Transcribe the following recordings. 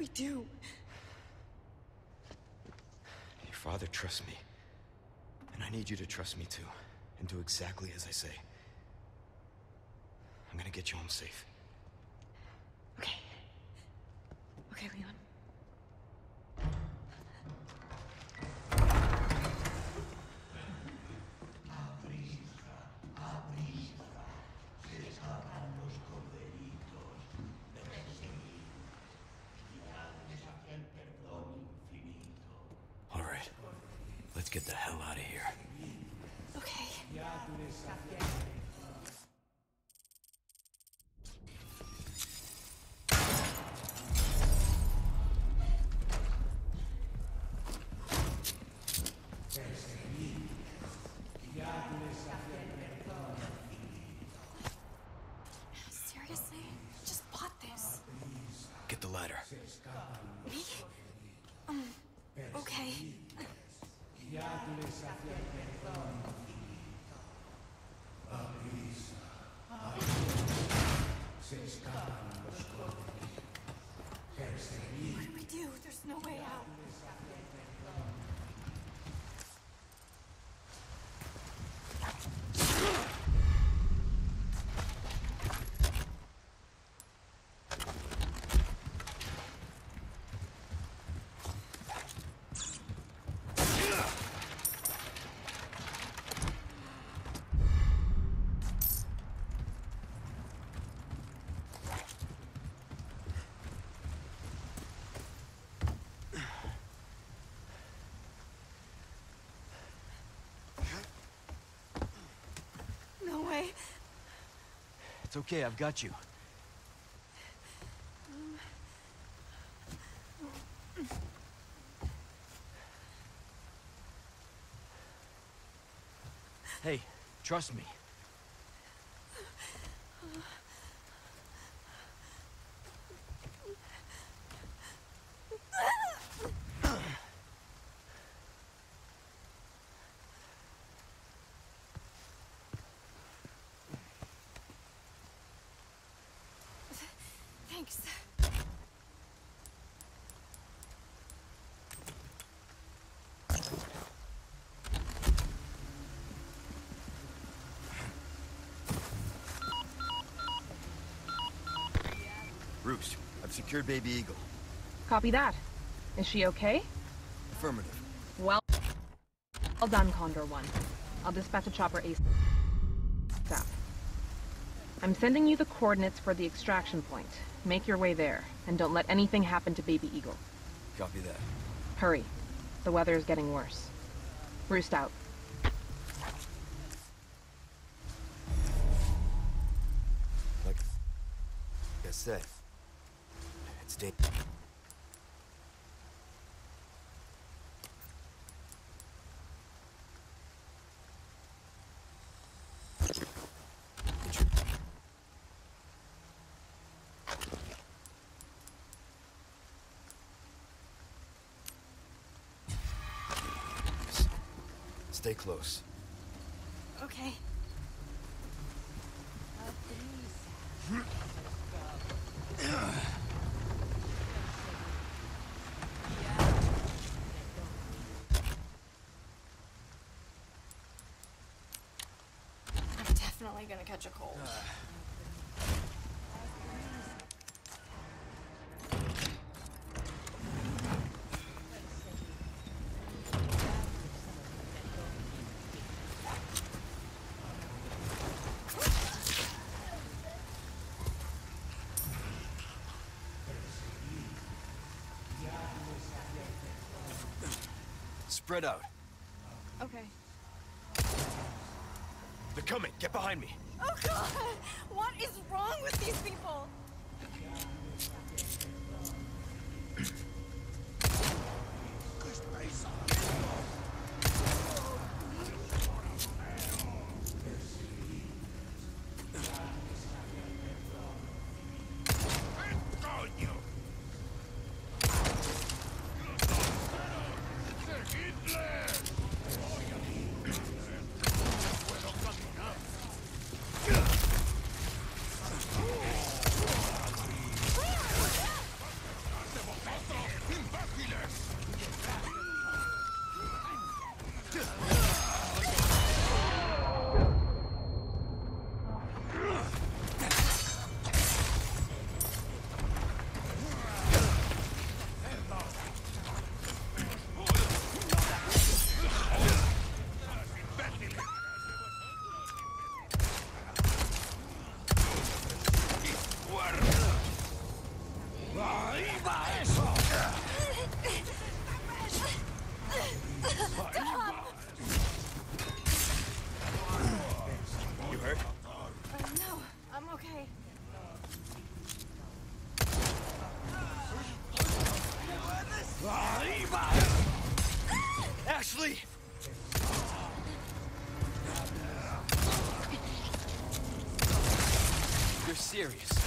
we do? Your father trusts me. And I need you to trust me too. And do exactly as I say. I'm gonna get you home safe. Okay. Okay, Leon. All right. Let's get the hell out of here. Okay. Seriously? Just bought this. Get the ladder. Me? Um, okay. What do we do? There's no way out. No way. It's okay, I've got you. Hey, trust me. Thanks. Roost, I've secured Baby Eagle. Copy that. Is she okay? Affirmative. Well, well done, Condor One. I'll dispatch a chopper ASAP. I'm sending you the coordinates for the extraction point. Make your way there, and don't let anything happen to Baby Eagle. Copy that. Hurry. The weather is getting worse. Roost out. Like I said, it's. Stay close. Okay. I'm definitely gonna catch a cold. Spread out. Okay. They're coming. Get behind me. Oh god! What is wrong with these people? Serious.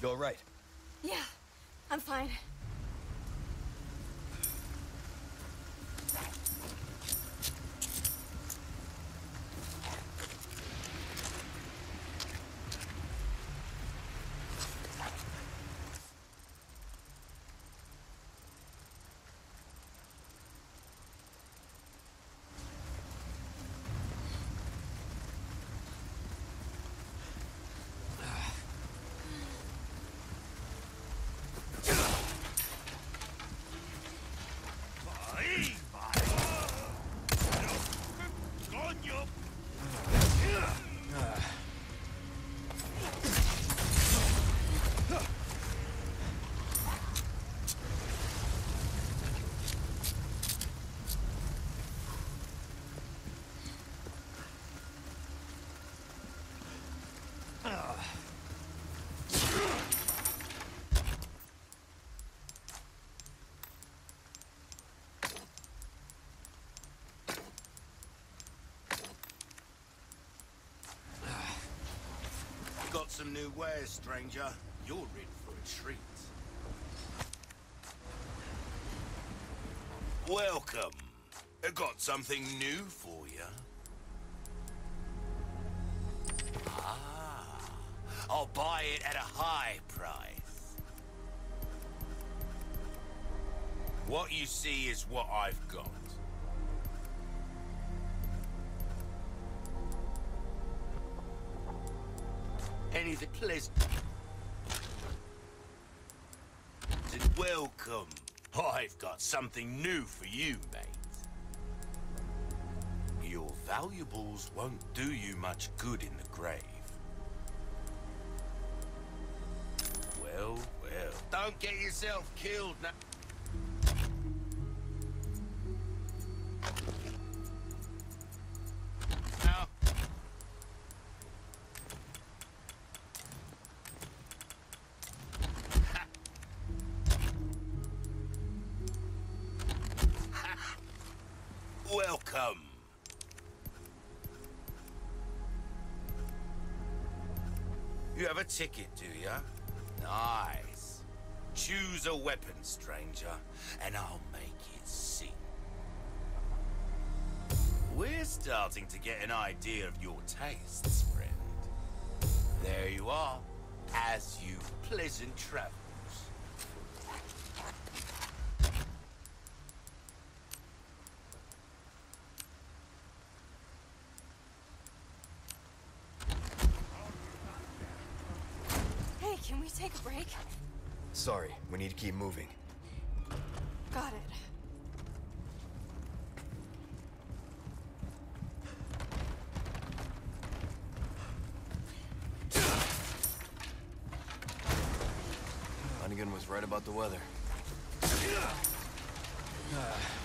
You all right? I'm fine. Some new wares, stranger. You're in for a treat. Welcome. I got something new for you. Ah, I'll buy it at a high price. What you see is what I've got. Anything pleasant. Welcome. I've got something new for you, mate. Your valuables won't do you much good in the grave. Well, well, don't get yourself killed now. Ticket, do you? Nice. Choose a weapon, stranger, and I'll make it sing. We're starting to get an idea of your tastes, friend. There you are. As you pleasant travels. Hey, can we take a break? Sorry, we need to keep moving. Got it. Hunnigan was right about the weather. Ah.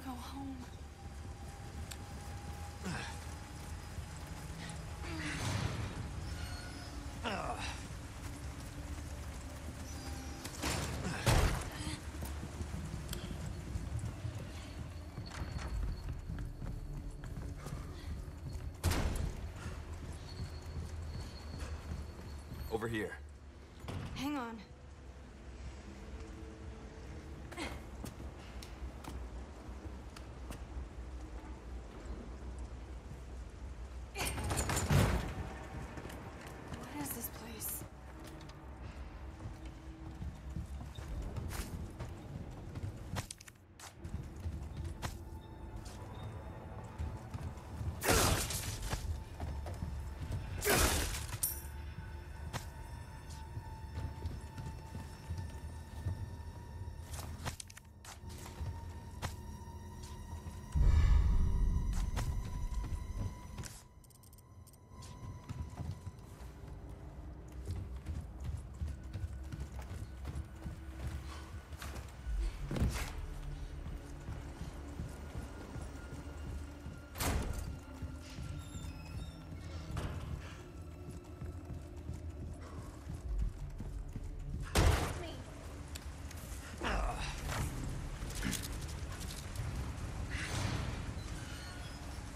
To go home. Over here. Hang on.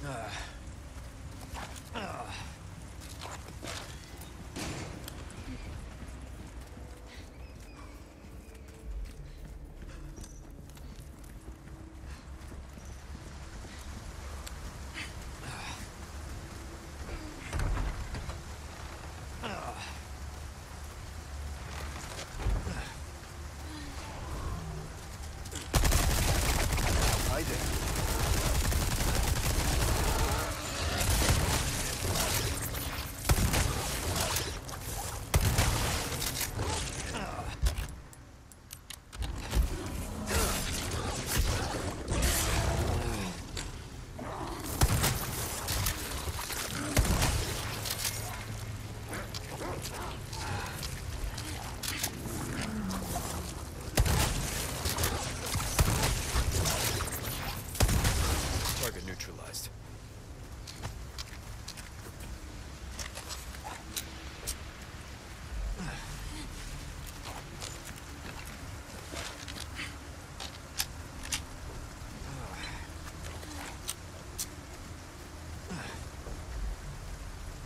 Hi there. Target neutralized.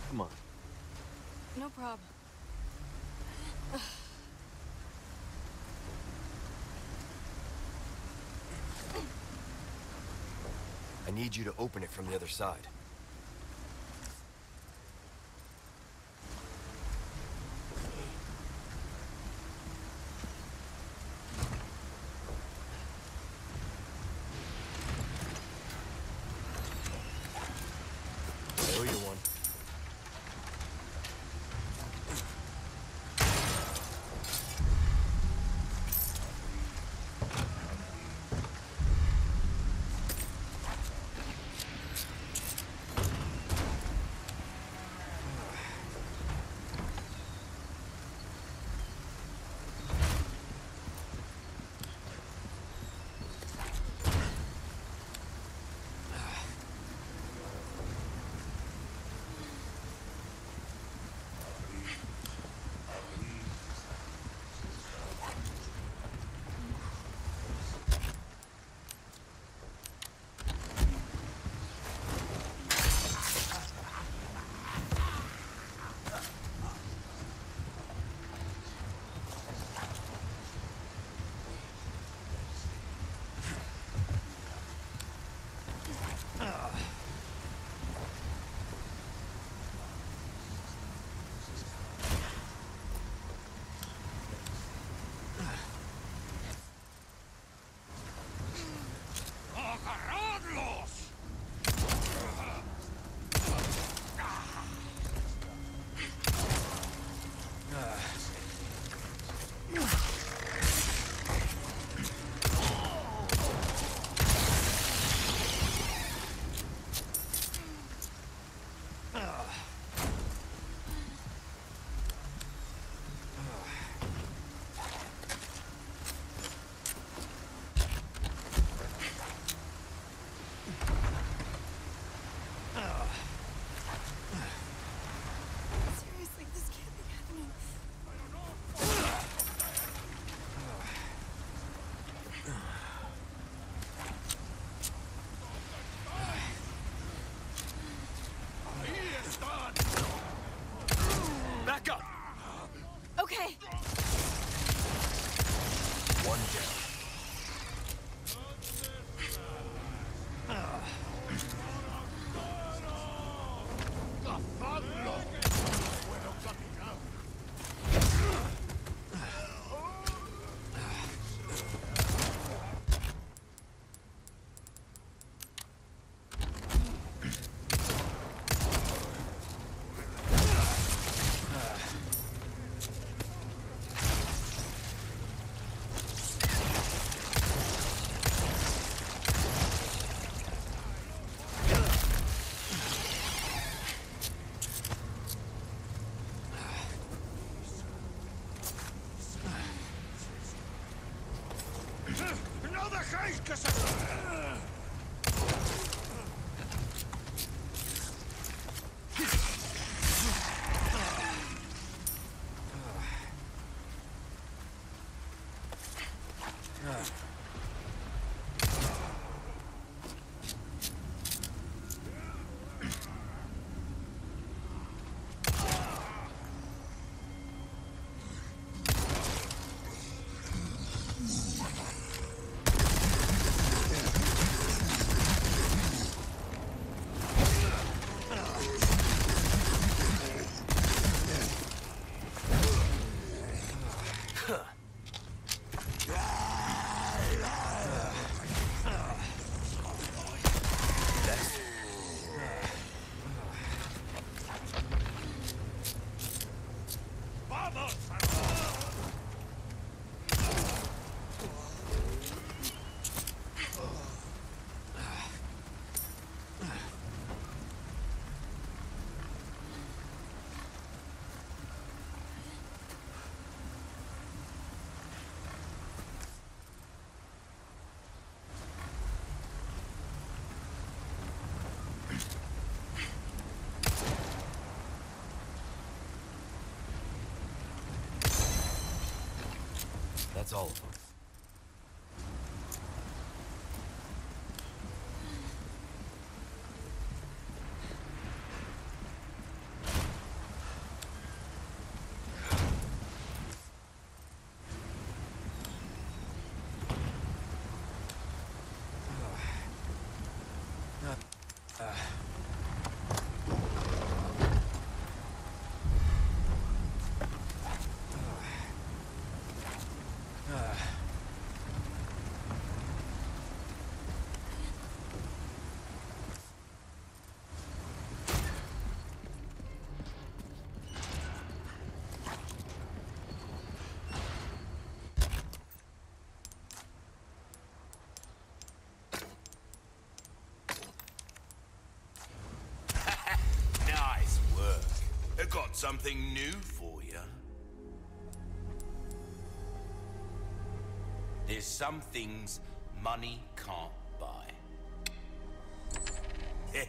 Come on. No problem. I need you to open it from the other side. God. That's all of them. Nice work. I got something new for you. There's some things money can't buy.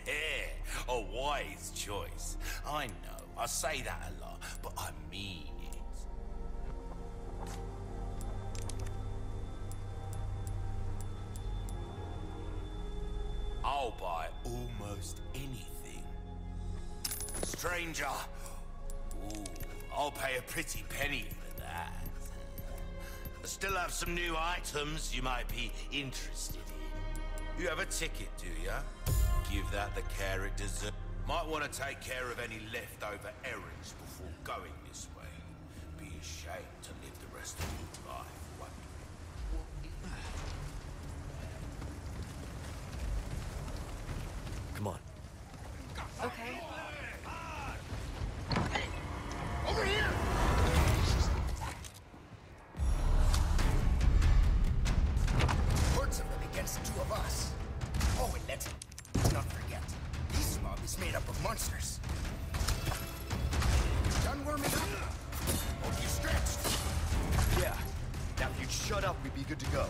a wise choice. I know, I say that a lot, but I mean it. I'll buy almost anything. Stranger. I'll pay a pretty penny for that. I still have some new items you might be interested in. You have a ticket, do ya? Give that the care it deserves. Might want to take care of any leftover errands before going this way. Be ashamed to live the rest of your life up of monsters. Done warming up? Hope you stretched. Yeah. Now if you'd shut up, we'd be good to go.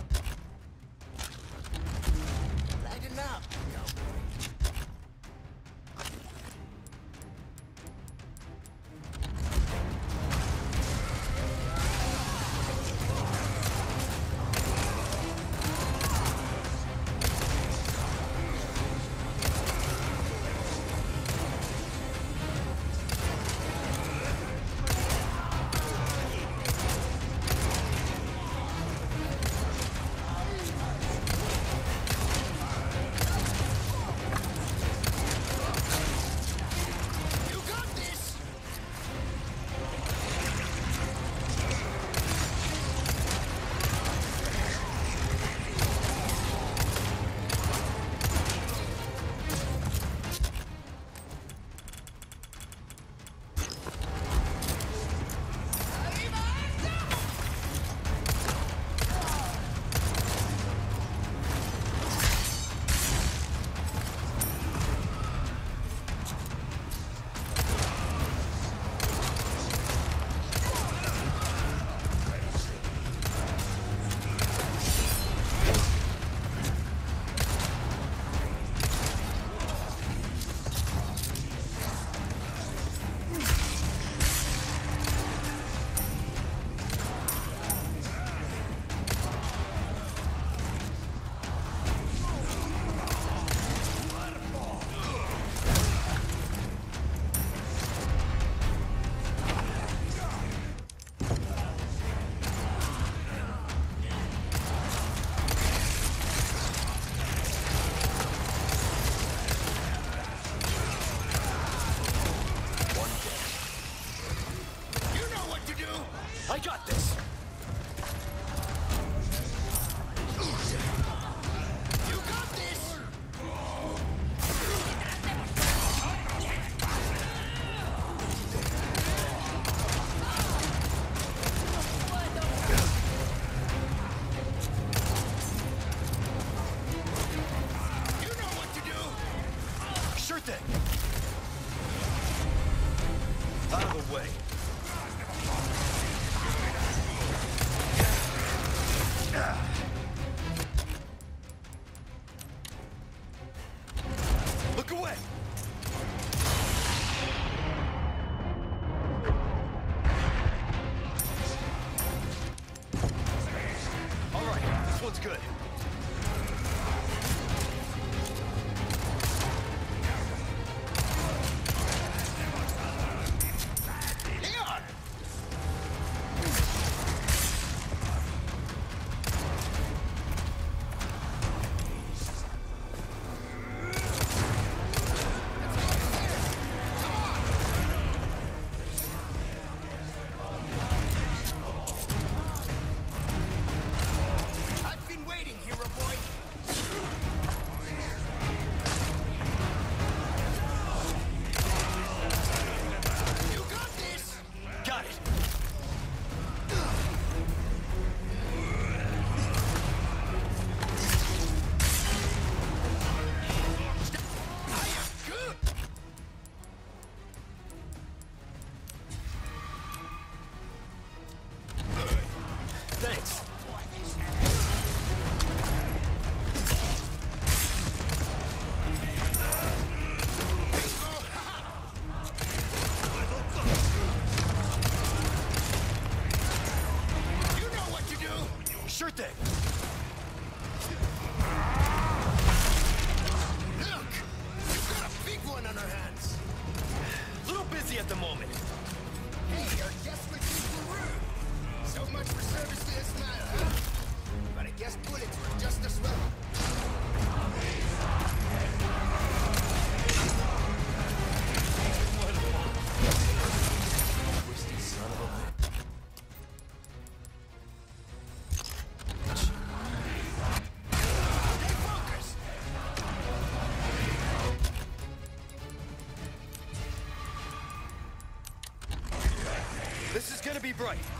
Be bright.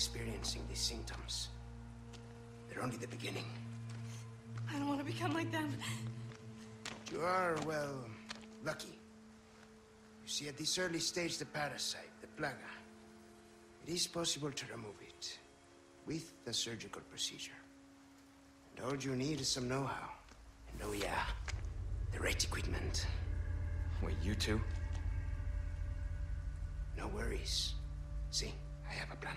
experiencing, these symptoms, they're only the beginning. I don't want to become like them. You are, well, lucky. You see, at this early stage, the parasite, the plaga, it is possible to remove it with a surgical procedure. And all you need is some know-how. And oh yeah, the right equipment. Wait, you two? No worries. See, I have a plan.